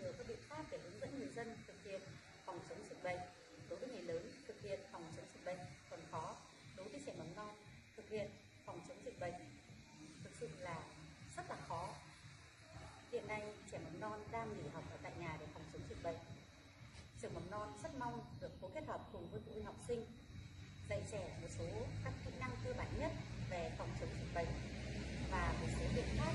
nhiều các biện pháp để hướng dẫn người dân thực hiện phòng chống dịch bệnh. Đối với người lớn, thực hiện phòng chống dịch bệnh còn khó. Đối với trẻ mầm non, thực hiện phòng chống dịch bệnh thực sự là rất là khó. Hiện nay, trẻ mầm non đang nghỉ học ở tại nhà để phòng chống dịch bệnh. Trường mầm non rất mong được phối kết hợp cùng với phụ huynh học sinh, dạy trẻ một số các kỹ năng cơ bản nhất về phòng chống dịch bệnh và một số biện pháp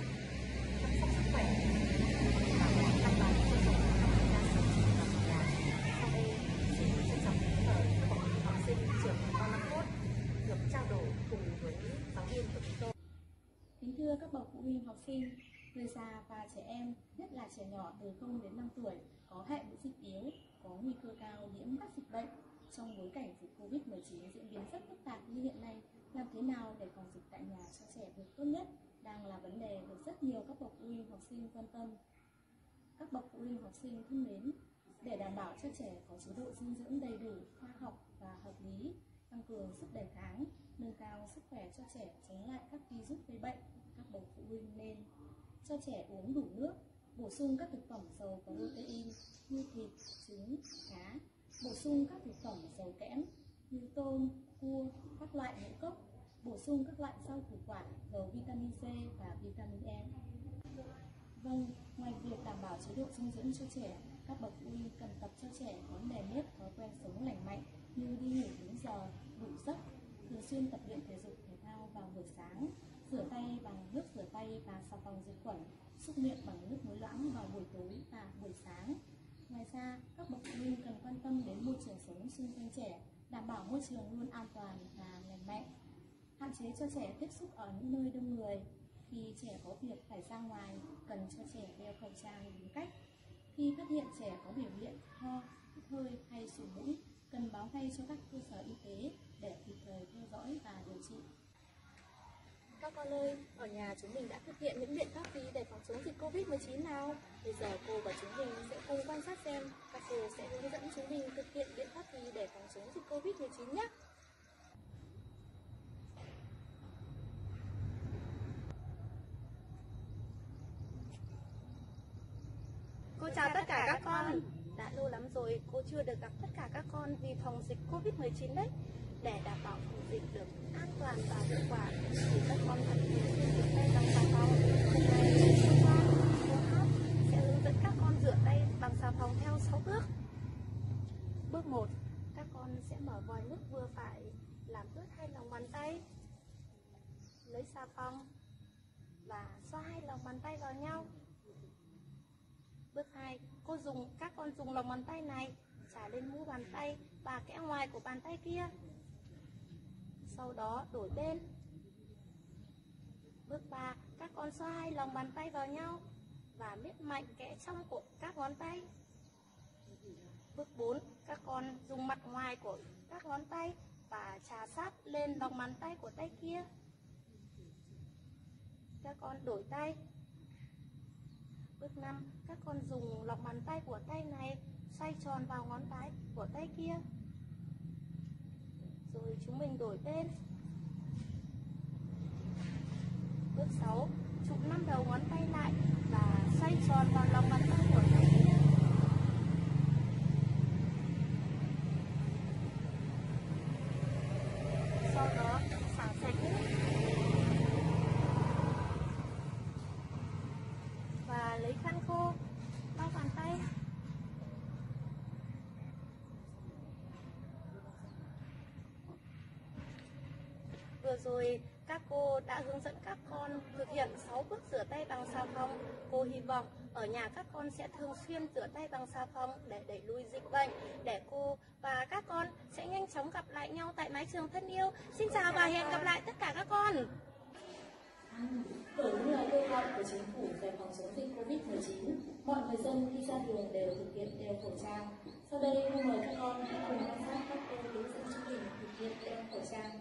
huynh học sinh, người già và trẻ em, nhất là trẻ nhỏ từ 0 đến 5 tuổi có hệ miễn dịch yếu, có nguy cơ cao nhiễm các dịch bệnh. Trong bối cảnh dịch Covid-19 diễn biến rất phức tạp như hiện nay, làm thế nào để phòng dịch tại nhà cho trẻ được tốt nhất đang là vấn đề được rất nhiều các bậc phụ huynh học sinh quan tâm. Các bậc phụ huynh học sinh thân mến, để đảm bảo cho trẻ có chế độ dinh dưỡng đầy đủ, khoa học và hợp lý, tăng cường sức đề kháng, nâng cao sức khỏe cho trẻ chống lại các virus gây bệnh, các bậc phụ huynh nên cho trẻ uống đủ nước, bổ sung các thực phẩm giàu protein như thịt, trứng, cá, bổ sung các thực phẩm giàu kẽm như tôm, cua, các loại ngũ cốc, bổ sung các loại rau củ quả giàu vitamin C và vitamin E. Vâng, ngoài việc đảm bảo chế độ dinh dưỡng cho trẻ, các bậc phụ huynh cần tập cho trẻ có nề nếp thói quen sống lành mạnh như đi ngủ đúng giờ, đủ giấc, thường xuyên tập luyện thể dục thể thao vào buổi sáng, rửa tay bằng nước rửa tay và xà phòng diệt khuẩn, xúc miệng bằng nước muối loãng vào buổi tối và buổi sáng. Ngoài ra, các bậc phụ huynh cần quan tâm đến môi trường sống xung quanh trẻ, đảm bảo môi trường luôn an toàn và lành mạnh. Hạn chế cho trẻ tiếp xúc ở những nơi đông người. Khi trẻ có việc phải ra ngoài, cần cho trẻ đeo khẩu trang đúng cách. Khi phát hiện trẻ có biểu hiện ho, hít hơi hay sổ mũi, cần báo ngay cho các cơ sở y tế Các con ơi, ở nhà chúng mình đã thực hiện những biện pháp gì để phòng chống dịch Covid-19 nào? Bây giờ cô và chúng mình sẽ cùng quan sát xem các cô sẽ hướng dẫn chúng mình thực hiện biện pháp gì để phòng chống dịch Covid-19 nhé. Cô chào tất cả các con. Đã lâu lắm rồi cô chưa được gặp tất cả các con vì phòng dịch Covid-19 đấy. Để đảm bảo phòng dịch được an toàn và hiệu quả thì các con cần thường rửa tay bằng xà phòng. Hôm nay cô Hát sẽ hướng dẫn các con rửa tay bằng xà phòng theo 6 bước. Bước 1, các con sẽ mở vòi nước vừa phải làm ướt hai lòng bàn tay. Lấy xà phòng và xoa hai lòng bàn tay vào nhau. Bước 2, cô dùng các con dùng lòng bàn tay này trả lên mu bàn tay và kẽ ngoài của bàn tay kia. Sau đó đổi bên. Bước 3, các con xoa hai lòng bàn tay vào nhau và miết mạnh kẽ trong của các ngón tay. Bước 4, các con dùng mặt ngoài của các ngón tay và trà sát lên lòng bàn tay của tay kia. Các con đổi tay. Bước 5, các con dùng lòng bàn tay của tay này xoay tròn vào ngón tay của tay kia. Rồi chúng mình đổi bên. Bước 6, chụm năm đầu ngón tay lại và xoay tròn vào lòng bàn tay của tay kia. Sau đó xả sạch nước và lấy khăn khô lau bàn tay vừa rồi các cô đã hướng dẫn các con thực hiện 6 bước rửa tay bằng xà phòng cô hy vọng ở nhà các con sẽ thường xuyên rửa tay bằng xà phòng để đẩy lùi dịch bệnh để cô và các con sẽ nhanh chóng gặp lại nhau tại mái trường thân yêu xin chào và hẹn gặp lại tất cả các con Hưởng ứng lời kêu gọi của chính phủ về phòng chống dịch Covid-19, mọi người dân khi ra đường đều thực hiện đeo khẩu trang. Sau đây, cô mời các con hãy cùng quan sát các cô hướng dẫn chương trình thực hiện đeo khẩu trang.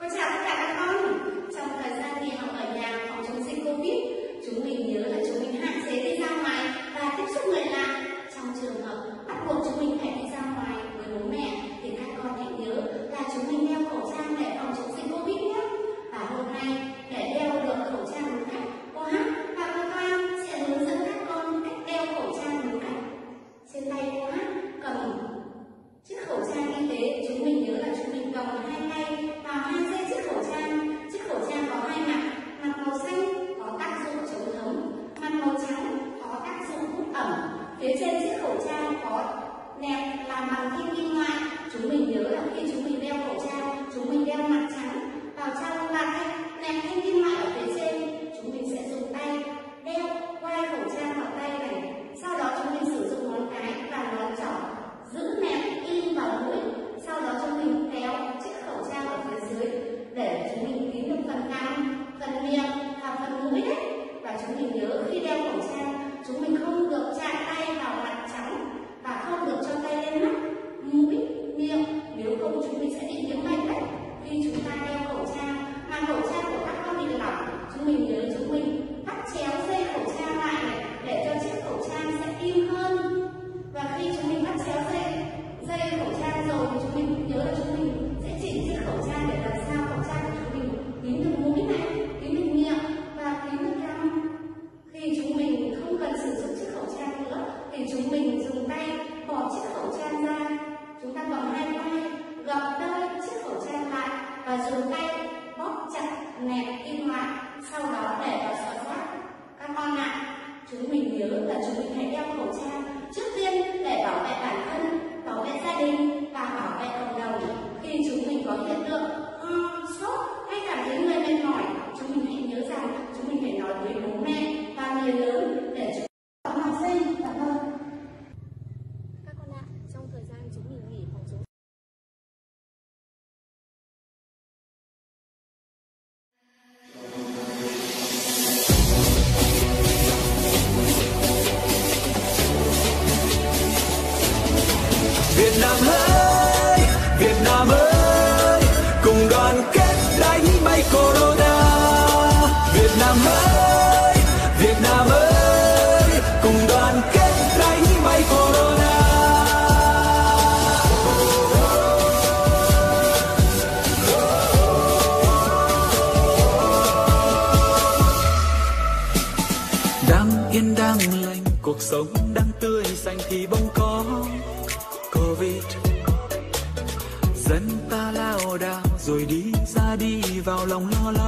Cô chào tất cả các con. Trong thời gian nghỉ học ở nhà phòng chống dịch Covid, chúng mình nhớ là Phía trên chiếc khẩu trang có nẹp làm bằng kim kim loại. Chúng mình nhớ là khi chúng mình đeo khẩu trang, chúng mình đeo mặt trắng vào trong và nẹp thanh 会人就会。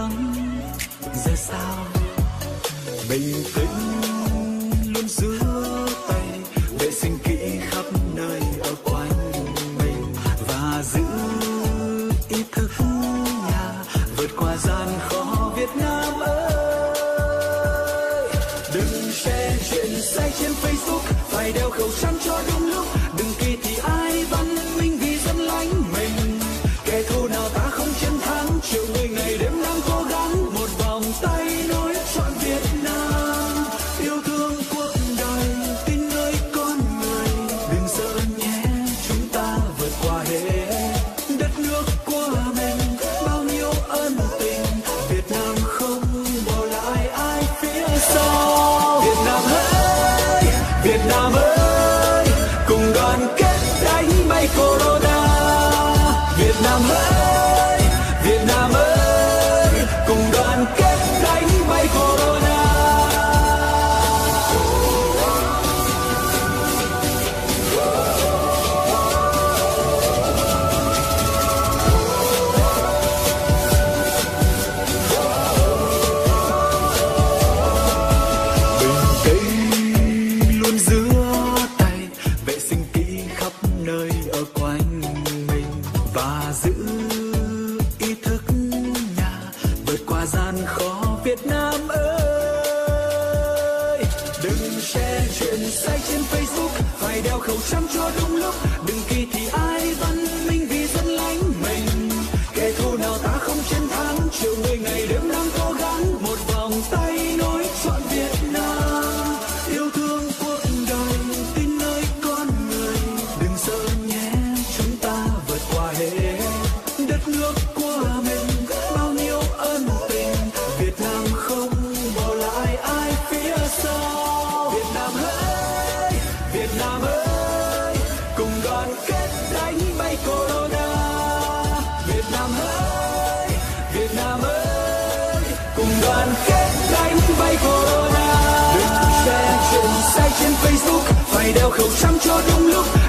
vắng. Giờ sao? Bình tĩnh luôn giữ tay, vệ sinh kỹ khắp nơi ở quanh mình và giữ ý thức nhà vượt qua gian khó Việt Nam ơi. Đừng share chuyện sai trên Facebook, phải đeo khẩu trang nơi ở quanh mình và giữ ý thức nhà vượt qua gian khó Việt Nam ơi. Đừng share chuyện sai trên Facebook, phải đeo khẩu trang cho đúng lúc, đừng kỳ thị ai văn Việt Nam ơi, cùng đoàn kết đánh bay corona. Việt Nam ơi, Việt Nam ơi, cùng đoàn kết đánh bay corona. Đừng share chuyện sai trên Facebook, phải đeo khẩu trang cho đúng lúc.